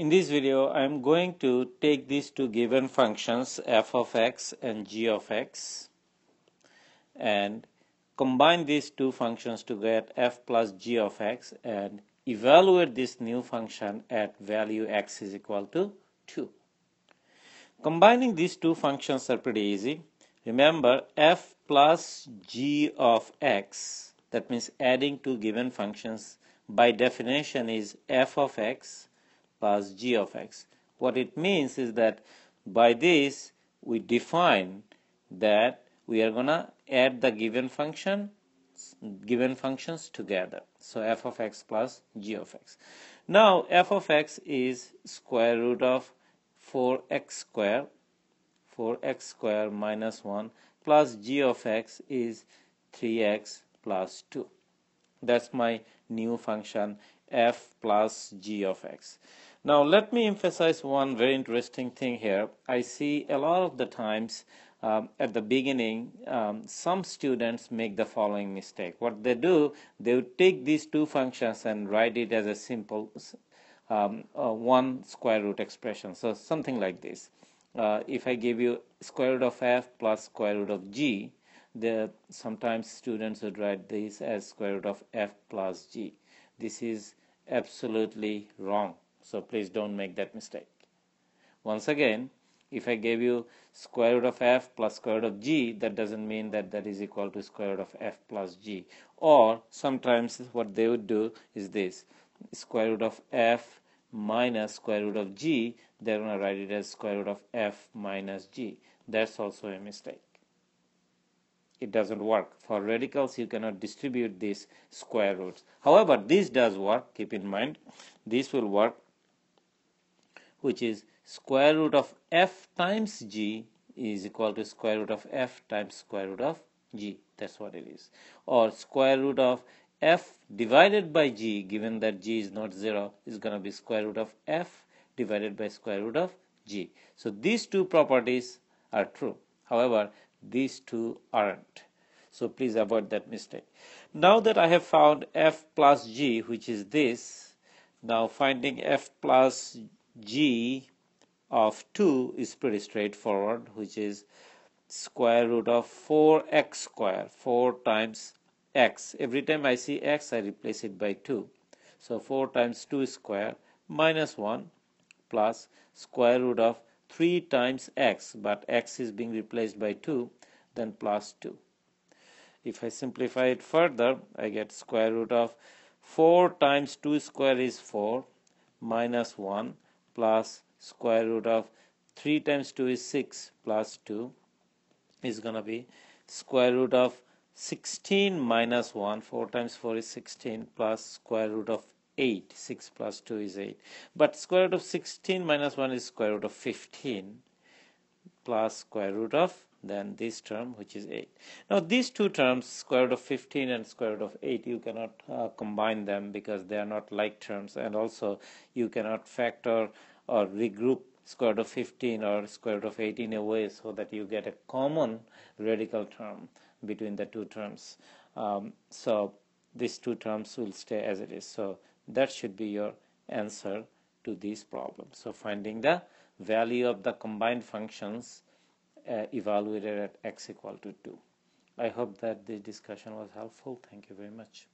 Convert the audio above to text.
In this video, I am going to take these two given functions f of x and g of x and combine these two functions to get f plus g of x and evaluate this new function at value x is equal to 2. Combining these two functions are pretty easy. Remember f plus g of x, that means adding two given functions by definition is f of x plus g of x. What it means is that by this we define that we are to add the given function given functions together. So f of x plus g of x. Now f of x is square root of 4x square 4x square minus 1 plus g of x is 3x plus 2. That's my new function f plus g of x. Now let me emphasize one very interesting thing here. I see a lot of the times um, at the beginning, um, some students make the following mistake. What they do, they would take these two functions and write it as a simple um, uh, one square root expression. So something like this. Uh, if I give you square root of f plus square root of g, the sometimes students would write this as square root of f plus g. This is absolutely wrong. So please don't make that mistake. Once again, if I gave you square root of f plus square root of g, that doesn't mean that that is equal to square root of f plus g. Or sometimes what they would do is this, square root of f minus square root of g, they're going to write it as square root of f minus g. That's also a mistake. It doesn't work. For radicals, you cannot distribute these square roots. However, this does work. Keep in mind, this will work, which is square root of f times g is equal to square root of f times square root of g. That's what it is. Or square root of f divided by g, given that g is not 0, is going to be square root of f divided by square root of g. So these two properties are true. However, these two aren't. So please avoid that mistake. Now that I have found f plus g, which is this, now finding f plus g of 2 is pretty straightforward, which is square root of 4x square, 4 times x. Every time I see x, I replace it by 2. So 4 times 2 square minus 1 plus square root of 3 times x, but x is being replaced by 2, then plus 2. If I simplify it further, I get square root of 4 times 2 square is 4 minus 1 plus square root of 3 times 2 is 6 plus 2 is going to be square root of 16 minus 1 4 times 4 is 16 plus square root of 8 6 plus 2 is 8 but square root of 16 minus 1 is square root of 15 plus square root of then this term which is 8 now these two terms square root of 15 and square root of 8 you cannot uh, combine them because they are not like terms. And also you cannot factor or regroup square root of 15 or square root of 18 away so that you get a common radical term between the two terms. Um, so these two terms will stay as it is. So that should be your answer to this problem. So finding the value of the combined functions uh, evaluated at x equal to 2. I hope that this discussion was helpful. Thank you very much.